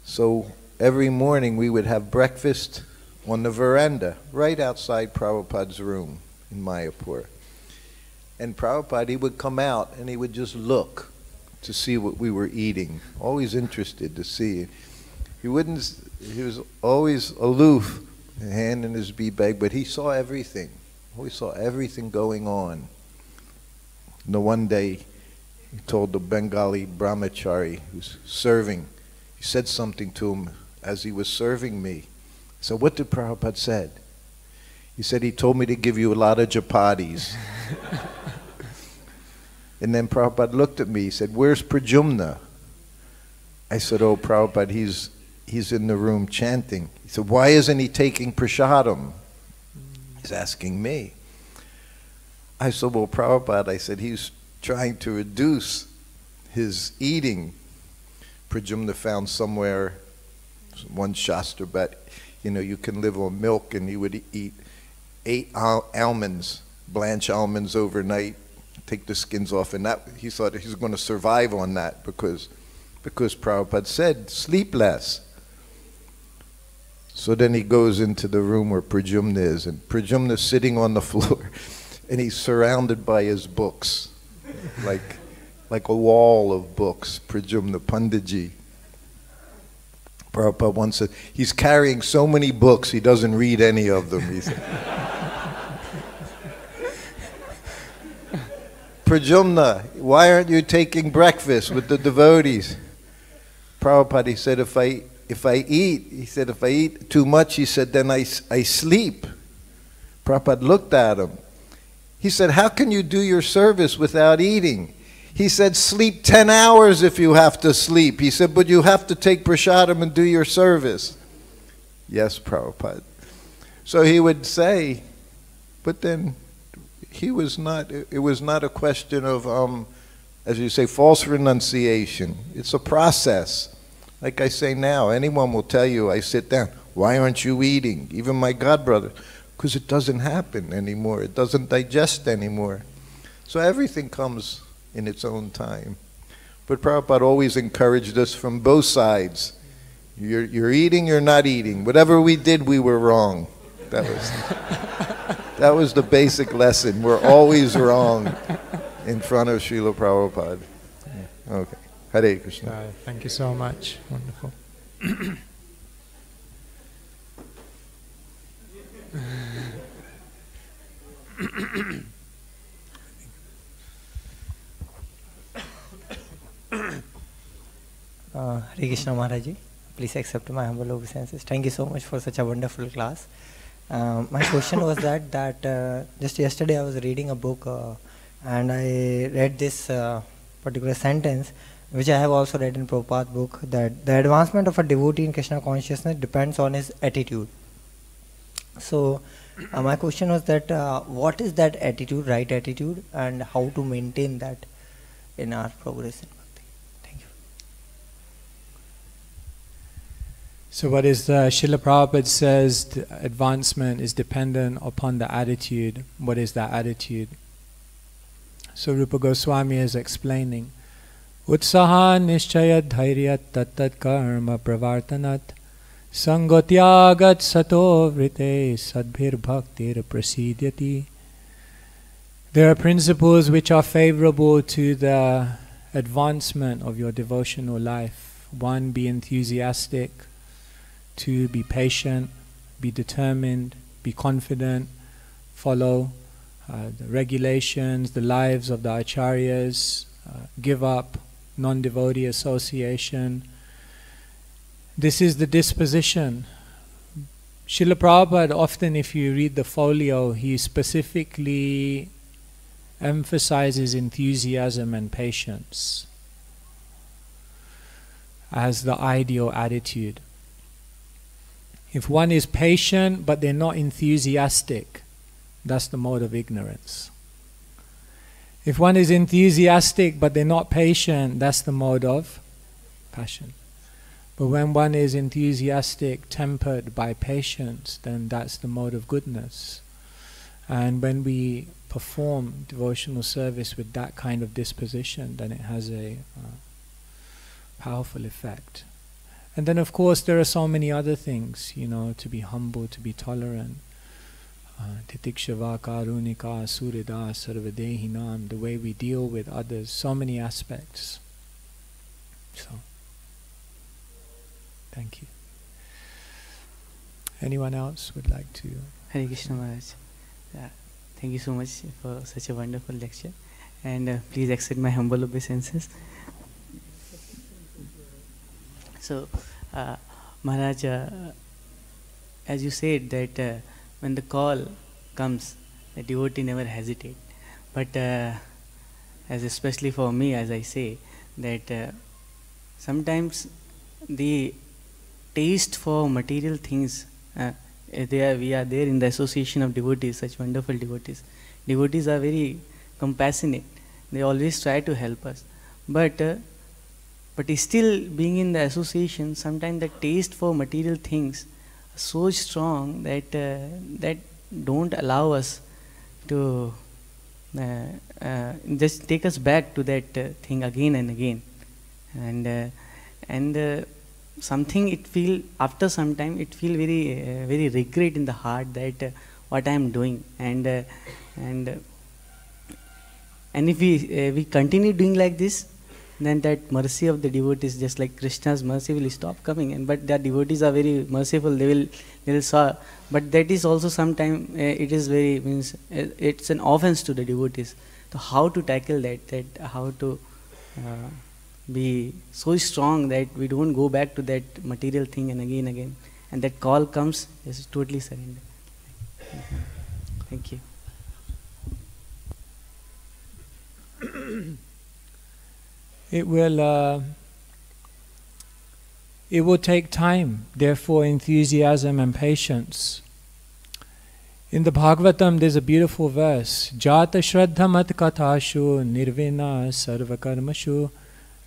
So every morning we would have breakfast on the veranda, right outside Prabhupada's room in Mayapur. And Prabhupada, he would come out and he would just look to see what we were eating, always interested to see. He wouldn't, he was always aloof, hand in his bead bag, but he saw everything. Oh, we saw everything going on. The one day, he told the Bengali brahmachari who's serving, he said something to him as he was serving me. So what did Prabhupada said? He said he told me to give you a lot of chapatis. (laughs) and then Prabhupada looked at me. He said, "Where's Pradyumna?" I said, "Oh, Prabhupada, he's he's in the room chanting." He said, "Why isn't he taking prasadam?" He's asking me. I said, Well, Prabhupada, I said, he's trying to reduce his eating. Pradyumna found somewhere, one Shastra, but you know, you can live on milk, and he would eat eight al- almonds, blanch almonds overnight, take the skins off, and that he thought he was going to survive on that because, because Prabhupada said, sleep less. So then he goes into the room where Pradyumna is, and Pradyumna's sitting on the (laughs) floor, and he's surrounded by his books, like, like a wall of books. Pradyumna Panditji. Prabhupada once said, he's carrying so many books, he doesn't read any of them. He said. (laughs) Pradyumna, why aren't you taking breakfast with the devotees? Prabhupada, said, if I if I eat, he said, if I eat too much, he said, then I, I sleep. Prabhupada looked at him. He said, How can you do your service without eating? He said, Sleep 10 hours if you have to sleep. He said, But you have to take prasadam and do your service. Yes, Prabhupada. So he would say, but then he was not, it was not a question of, um, as you say, false renunciation. It's a process. Like I say now, anyone will tell you, I sit down, why aren't you eating? Even my godbrother, because it doesn't happen anymore. It doesn't digest anymore. So everything comes in its own time. But Prabhupada always encouraged us from both sides. You're, you're eating, you're not eating. Whatever we did, we were wrong. That was, (laughs) that was the basic lesson. We're always wrong in front of Srila Prabhupada. Okay. Hare Krishna. Uh, thank you so much. Wonderful. Uh, Hare Krishna Maharaji, please accept my humble obeisances. Thank you so much for such a wonderful class. Um, my question was that that uh, just yesterday I was reading a book uh, and I read this uh, particular sentence, which I have also read in Prabhupada's book, that the advancement of a devotee in Krishna consciousness depends on his attitude. So, uh, my question was that uh, what is that attitude, right attitude, and how to maintain that in our progress in bhakti? Thank you. So, what is the Srila Prabhupada says the advancement is dependent upon the attitude. What is that attitude? So, Rupa Goswami is explaining Karma pravartanat sangotyagat sato vrite sadbhir bhaktir prasidyati. There are principles which are favorable to the advancement of your devotional life. One, be enthusiastic. Two, be patient, be determined, be confident, follow uh, the regulations, the lives of the acharyas, uh, give up non devotee association. This is the disposition. Srila Prabhupada, often if you read the folio, he specifically emphasizes enthusiasm and patience as the ideal attitude. If one is patient but they're not enthusiastic, that's the mode of ignorance. If one is enthusiastic but they're not patient, that's the mode of passion. But when one is enthusiastic, tempered by patience, then that's the mode of goodness. And when we perform devotional service with that kind of disposition, then it has a uh, powerful effect. And then, of course, there are so many other things, you know, to be humble, to be tolerant. Titikshava karunika surida sarvadehinam, the way we deal with others, so many aspects. So, thank you. Anyone else would like to? Hare Krishna Maharaj. Yeah, thank you so much for such a wonderful lecture. And uh, please accept my humble obeisances. So, uh, Maharaj, uh, as you said that uh, when the call comes, the devotee never hesitate. But uh, as especially for me, as I say, that uh, sometimes the taste for material things, uh, they are, we are there in the association of devotees, such wonderful devotees. Devotees are very compassionate. They always try to help us. But uh, but still being in the association, sometimes the taste for material things so strong that uh, that don't allow us to uh, uh, just take us back to that uh, thing again and again, and uh, and uh, something it feel after some time it feel very very regret in the heart that what I am doing. And and and if we we continue doing like this then that mercy of the devotees, just like Krishna's mercy, will stop coming. And but the devotees are very merciful; they will they will saw. But that is also sometimes uh, it is very means uh, it's an offense to the devotees. So how to tackle that? That how to uh, be so strong that we don't go back to that material thing and again again. And that call comes, is totally surrender. Thank you. It will uh, it will take time therefore enthusiasm and patience. In the bhagavatam there's a beautiful verse jata shraddhamat kathashu nirvina sarvakarmashu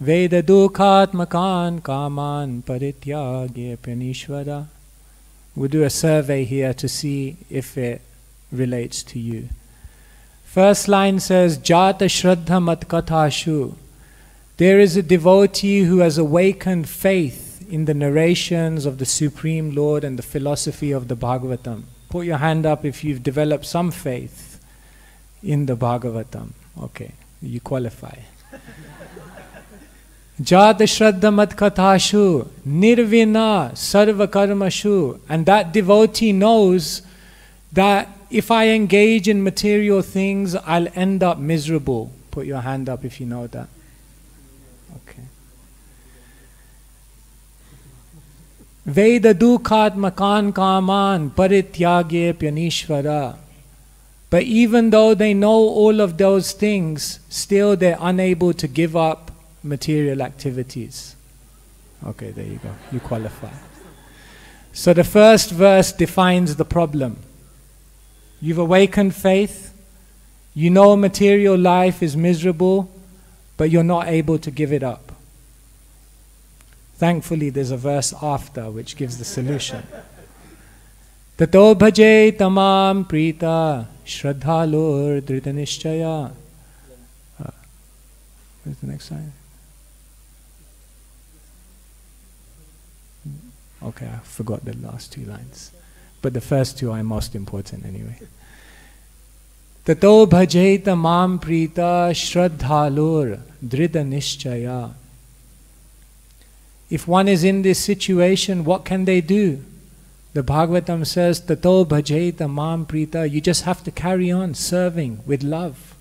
veda dukhatmakan kaman parityagya pranishvara. We'll do a survey here to see if it relates to you. First line says jata shraddhamat kathashu there is a devotee who has awakened faith in the narrations of the Supreme Lord and the philosophy of the Bhagavatam. Put your hand up if you've developed some faith in the Bhagavatam. Okay, you qualify. (laughs) Jada Shraddha Mat Kathashu, Nirvina Sarva Karmashu. And that devotee knows that if I engage in material things, I'll end up miserable. Put your hand up if you know that. Veda dukhat makan kaman parityagye pyanishvara. But even though they know all of those things, still they're unable to give up material activities. Okay, there you go. You qualify. So the first verse defines the problem. You've awakened faith. You know material life is miserable, but you're not able to give it up. Thankfully, there's a verse after which gives the solution. Tato bhaje tamam prita shraddhalur dhritanishchaya. Uh, where's the next line? Hmm, okay, I forgot the last two lines. But the first two are most important anyway. Tato bhaje mam prita shraddhalur dridanishchaya. If one is in this situation, what can they do? The Bhagavatam says, Tato bhajeta mam prita. You just have to carry on serving with love.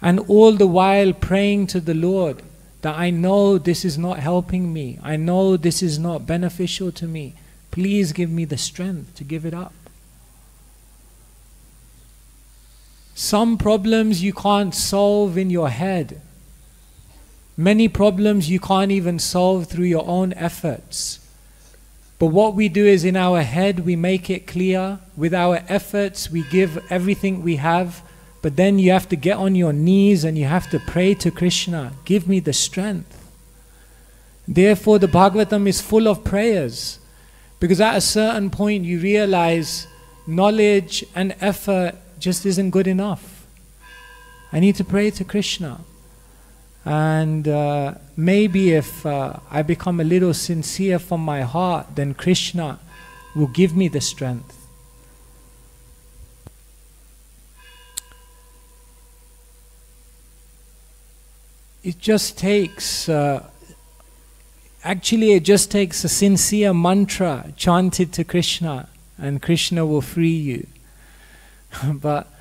And all the while praying to the Lord that I know this is not helping me. I know this is not beneficial to me. Please give me the strength to give it up. Some problems you can't solve in your head. Many problems you can't even solve through your own efforts. But what we do is in our head we make it clear. With our efforts we give everything we have. But then you have to get on your knees and you have to pray to Krishna. Give me the strength. Therefore, the Bhagavatam is full of prayers. Because at a certain point you realize knowledge and effort just isn't good enough. I need to pray to Krishna. And uh, maybe if uh, I become a little sincere from my heart, then Krishna will give me the strength. It just takes, uh, actually, it just takes a sincere mantra chanted to Krishna, and Krishna will free you. (laughs) but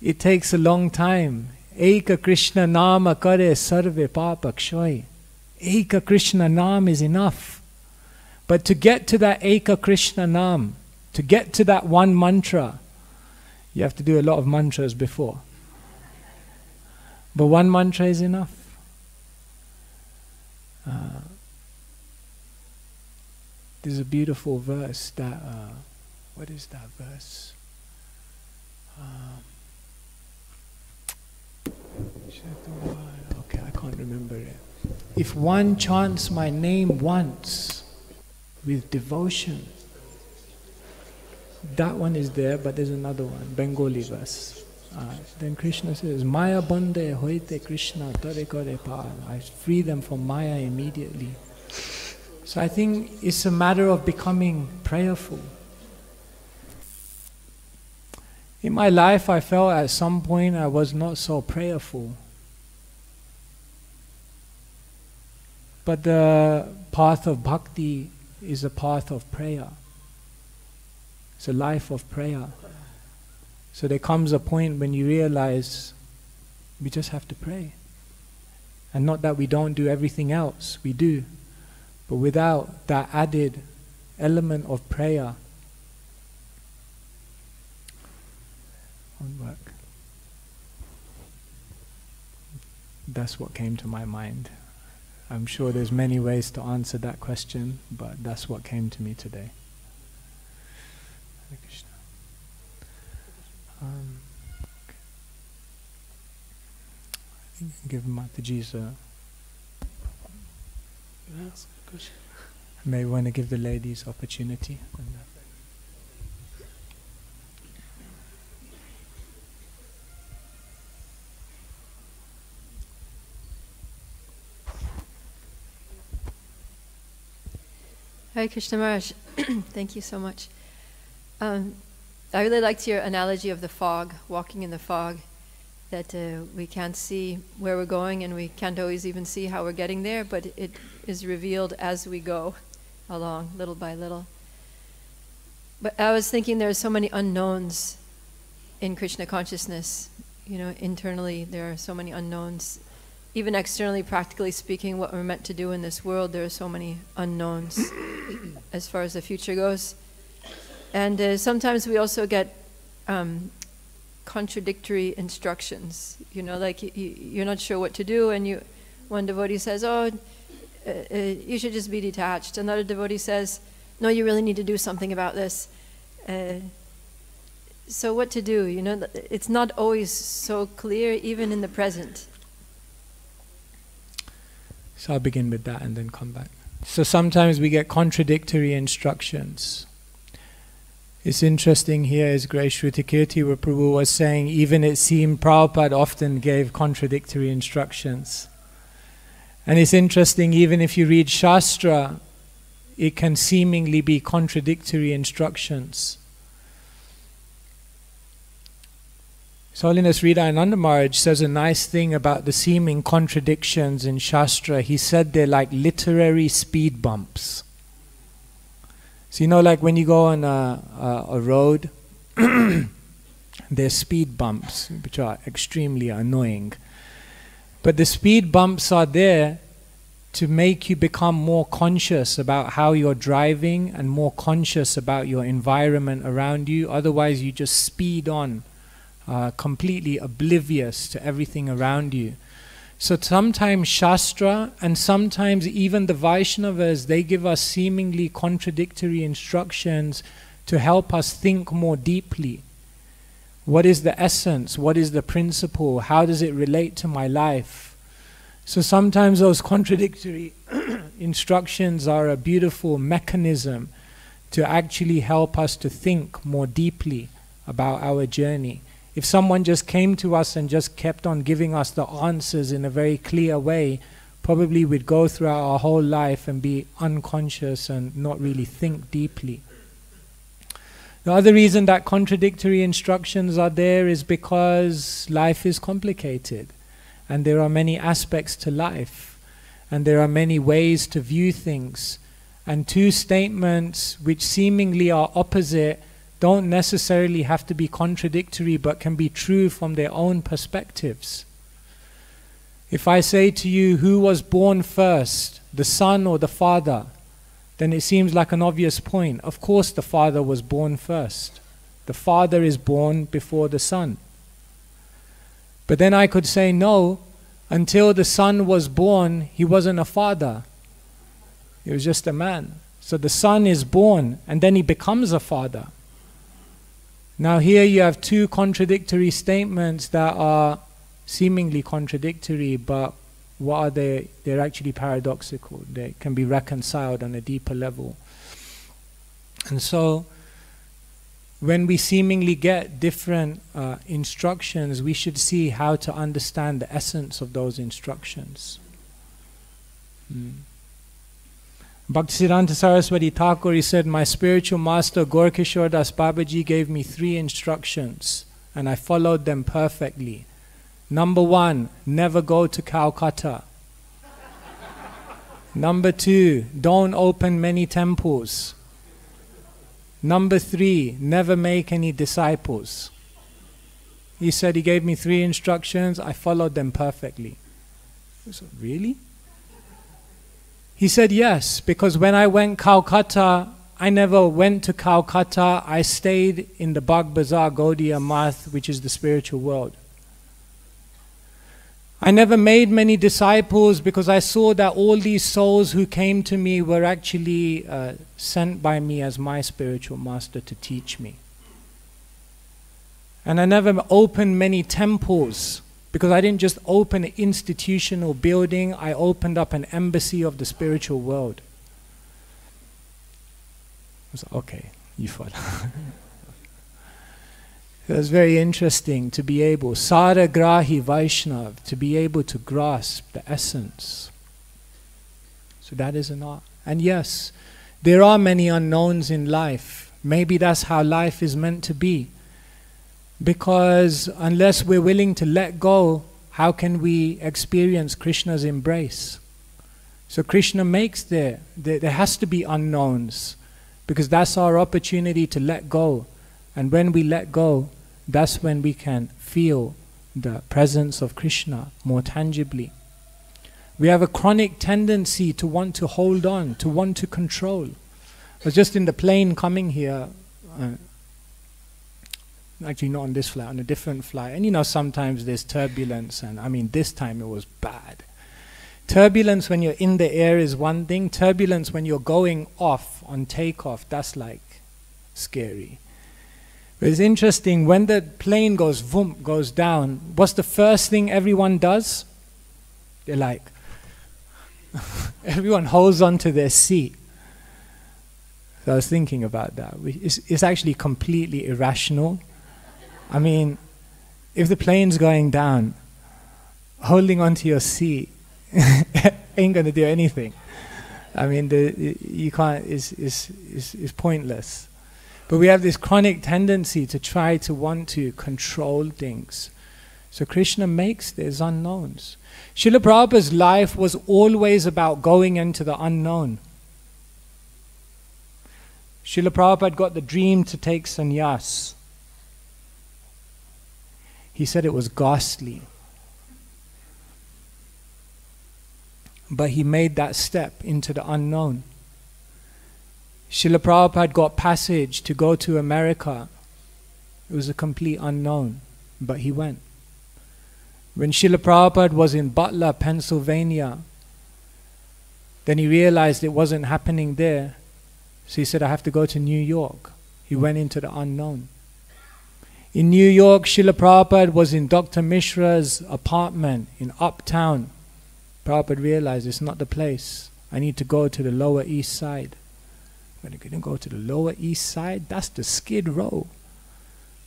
it takes a long time. Eka Krishna Nama Kare Sarve Papa Kshoy. Eka Krishna Nam is enough. But to get to that Eka Krishna Nam, to get to that one mantra, you have to do a lot of mantras before. But one mantra is enough. Uh, there's a beautiful verse that, uh, what is that verse? Um, okay, I can't remember it. If one chants my name once with devotion, that one is there, but there's another one, Bengali verse. Uh, then Krishna says, Maya bande hoite Krishna tare kare par. I free them from Maya immediately. So I think it's a matter of becoming prayerful. In my life, I felt at some point I was not so prayerful. But the path of bhakti is a path of prayer. It's a life of prayer. So there comes a point when you realize we just have to pray. And not that we don't do everything else, we do. But without that added element of prayer, work. That's what came to my mind. I'm sure there's many ways to answer that question, but that's what came to me today. Hare Krishna. Um. I think I can give Mataji's a. Ask a may want to give the ladies opportunity. Hare Krishna Maharaj, (clears throat) thank you so much. Um, I really liked your analogy of the fog, walking in the fog, that uh, we can't see where we're going and we can't always even see how we're getting there, but it is revealed as we go along, little by little. But I was thinking there are so many unknowns in Krishna consciousness. You know, internally there are so many unknowns. Even externally, practically speaking, what we're meant to do in this world, there are so many unknowns (coughs) as far as the future goes. And uh, sometimes we also get um, contradictory instructions. You know, like y- y- you're not sure what to do, and you, one devotee says, "Oh, uh, uh, you should just be detached." Another devotee says, "No, you really need to do something about this." Uh, so, what to do? You know, it's not always so clear, even in the present. So I'll begin with that and then come back. So sometimes we get contradictory instructions. It's interesting here, as Grace Shrutakirti Prabhu was saying, even it seemed Prabhupada often gave contradictory instructions. And it's interesting, even if you read Shastra, it can seemingly be contradictory instructions. His Holiness Hridayananda Maharaj says a nice thing about the seeming contradictions in Shastra. He said they're like literary speed bumps. So, you know, like when you go on a, a, a road, (coughs) there's speed bumps, which are extremely annoying. But the speed bumps are there to make you become more conscious about how you're driving and more conscious about your environment around you. Otherwise, you just speed on completely oblivious to everything around you. So sometimes Shastra and sometimes even the Vaishnavas, they give us seemingly contradictory instructions to help us think more deeply. What is the essence? What is the principle? How does it relate to my life? So sometimes those contradictory (coughs) instructions are a beautiful mechanism to actually help us to think more deeply about our journey. If someone just came to us and just kept on giving us the answers in a very clear way, probably we'd go throughout our whole life and be unconscious and not really think deeply. The other reason that contradictory instructions are there is because life is complicated and there are many aspects to life and there are many ways to view things. And two statements which seemingly are opposite don't necessarily have to be contradictory but can be true from their own perspectives. If I say to you, who was born first, the son or the father, then it seems like an obvious point. Of course, the father was born first. The father is born before the son. But then I could say, no, until the son was born, he wasn't a father, he was just a man. So the son is born and then he becomes a father. Now, here you have two contradictory statements that are seemingly contradictory, but what are they? They're actually paradoxical. They can be reconciled on a deeper level. And so, when we seemingly get different uh, instructions, we should see how to understand the essence of those instructions. Mm. Bhaktisiddhanta Saraswati Thakur, he said, My spiritual master Gaurakishore Das Babaji gave me three instructions and I followed them perfectly. Number one, never go to Calcutta. Number two, don't open many temples. Number three, never make any disciples. He said he gave me three instructions, I followed them perfectly. I said, really? He said, Yes, because when I went Calcutta, I never went to Calcutta. I stayed in the Bagh Bazaar Gaudiya Math, which is the spiritual world. I never made many disciples because I saw that all these souls who came to me were actually uh, sent by me as my spiritual master to teach me. And I never opened many temples because I didn't just open an institutional building, I opened up an embassy of the spiritual world. I was like, okay, you follow. (laughs) it was very interesting to be able, Sara Grahi Vaishnav, to be able to grasp the essence. So that is an art. And yes, there are many unknowns in life. Maybe that's how life is meant to be. Because unless we're willing to let go, how can we experience Krishna's embrace? So Krishna makes there, there, there has to be unknowns because that's our opportunity to let go. And when we let go, that's when we can feel the presence of Krishna more tangibly. We have a chronic tendency to want to hold on, to want to control. I was just in the plane coming here. Uh, actually not on this flight, on a different flight. And you know, sometimes there's turbulence, and I mean, this time it was bad. Turbulence when you're in the air is one thing, turbulence when you're going off on takeoff, that's like scary. But it's interesting, when the plane goes boom, goes down, what's the first thing everyone does? They're like, (laughs) everyone holds on to their seat. So I was thinking about that. It's, it's actually completely irrational I mean, if the plane's going down, holding onto your seat (laughs) ain't going to do anything. I mean, the, you can't, it's, it's, it's, it's pointless. But we have this chronic tendency to try to want to control things. So Krishna makes these unknowns. Srila Prabhupada's life was always about going into the unknown. Srila Prabhupada got the dream to take sannyas. He said it was ghastly. But he made that step into the unknown. Srila Prabhupada got passage to go to America. It was a complete unknown, but he went. When Srila Prabhupada was in Butler, Pennsylvania, then he realized it wasn't happening there. So he said, I have to go to New York. He went into the unknown. In New York, Srila Prabhupada was in Dr. Mishra's apartment in Uptown. Prabhupada realized it's not the place. I need to go to the Lower East Side. When he couldn't go to the Lower East Side, that's the skid row.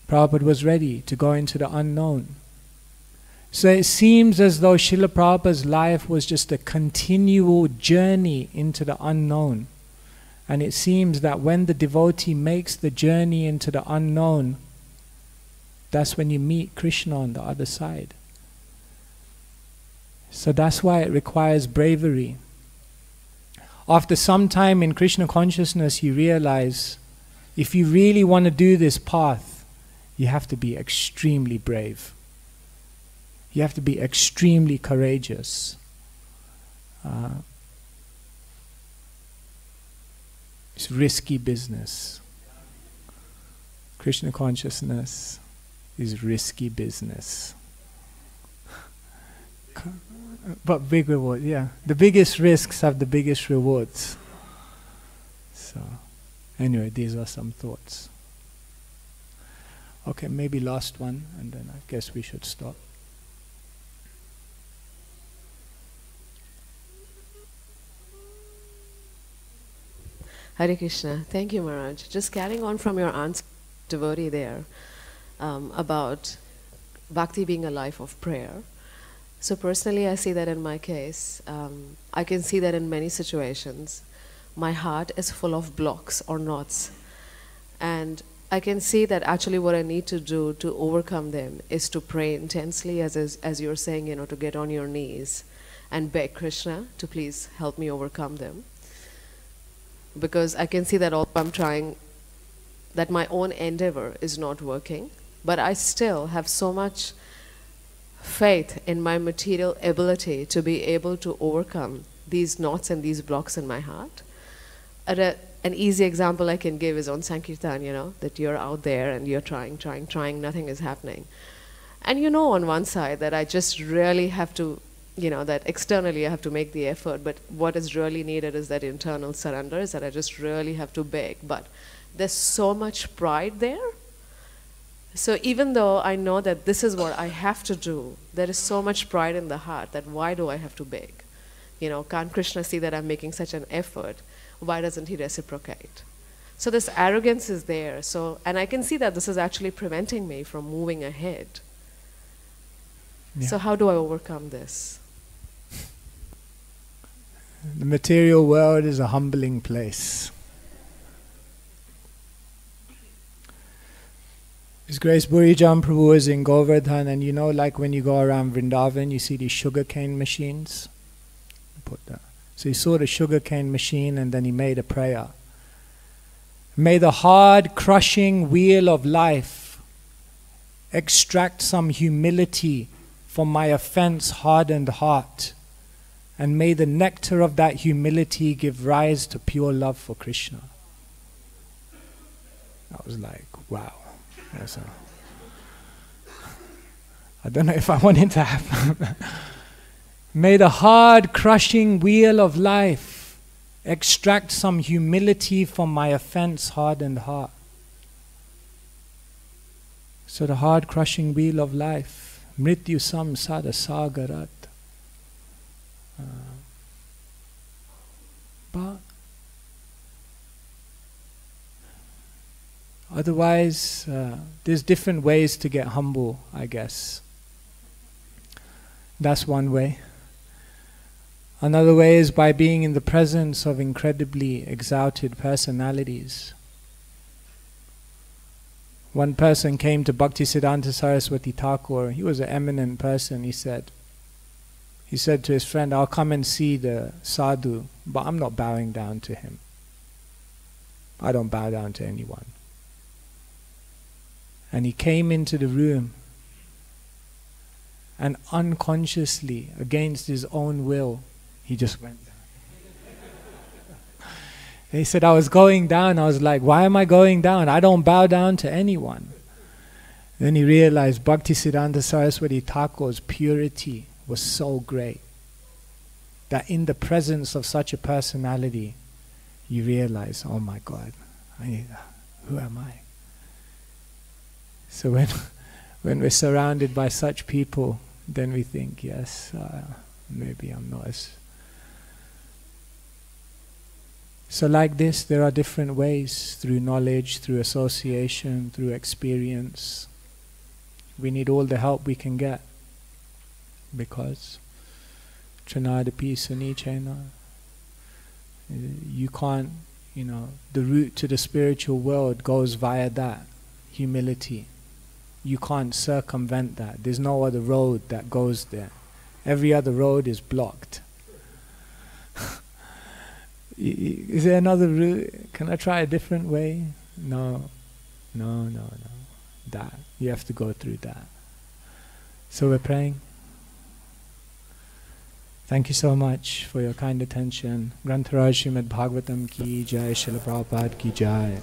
Prabhupada was ready to go into the unknown. So it seems as though Srila Prabhupada's life was just a continual journey into the unknown. And it seems that when the devotee makes the journey into the unknown, that's when you meet Krishna on the other side. So that's why it requires bravery. After some time in Krishna consciousness, you realize if you really want to do this path, you have to be extremely brave. You have to be extremely courageous. Uh, it's risky business. Krishna consciousness is risky business. But big reward, yeah. The biggest risks have the biggest rewards. So, anyway, these are some thoughts. Okay, maybe last one, and then I guess we should stop. Hare Krishna. Thank you, Maharaj. Just carrying on from your aunt's devotee there um, about bhakti being a life of prayer. So, personally, I see that in my case. Um, I can see that in many situations. My heart is full of blocks or knots. And I can see that actually what I need to do to overcome them is to pray intensely, as, as, as you're saying, you know, to get on your knees and beg Krishna to please help me overcome them because I can see that all I'm trying, that my own endeavor is not working, but I still have so much faith in my material ability to be able to overcome these knots and these blocks in my heart. A, an easy example I can give is on Sankirtan, you know, that you're out there and you're trying, trying, trying, nothing is happening. And you know on one side that I just really have to you know that externally I have to make the effort, but what is really needed is that internal surrender, is that I just really have to beg. But there's so much pride there. So even though I know that this is what I have to do, there is so much pride in the heart that why do I have to beg? You know, can't Krishna see that I'm making such an effort? Why doesn't he reciprocate? So this arrogance is there. So and I can see that this is actually preventing me from moving ahead. Yeah. So how do I overcome this? The material world is a humbling place. His Grace Bhurijan Prabhu is in Govardhan, and you know, like when you go around Vrindavan, you see these sugarcane machines. Put that. So he saw the sugarcane machine, and then he made a prayer. May the hard, crushing wheel of life extract some humility from my offense hardened heart. And may the nectar of that humility give rise to pure love for Krishna. I was like, wow. Yes, I don't know if I want it to happen. (laughs) may the hard, crushing wheel of life extract some humility from my offense hardened heart. So, the hard, crushing wheel of life, mrityu samsara sagarat. Uh, but otherwise, uh, there's different ways to get humble, I guess. That's one way. Another way is by being in the presence of incredibly exalted personalities. One person came to Bhaktisiddhanta Saraswati Thakur. He was an eminent person, he said. He said to his friend, I'll come and see the sadhu, but I'm not bowing down to him. I don't bow down to anyone. And he came into the room and unconsciously, against his own will, he just went down. (laughs) he said, I was going down. I was like, why am I going down? I don't bow down to anyone. Then he realized Bhaktisiddhanta Saraswati Thakur's purity was so great that in the presence of such a personality, you realize, oh my God, I, who am I? So when, (laughs) when we're surrounded by such people, then we think, yes, uh, maybe I'm not as. So, like this, there are different ways through knowledge, through association, through experience. We need all the help we can get because Trinadapi Sunichena, you can't, you know, the route to the spiritual world goes via that humility. You can't circumvent that. There's no other road that goes there. Every other road is blocked. (laughs) is there another route? Can I try a different way? No, no, no, no. That. You have to go through that. So we're praying. Thank you so much for your kind attention. Grantharaj Srimad Bhagavatam ki jai, Srila Prabhupada ki jai.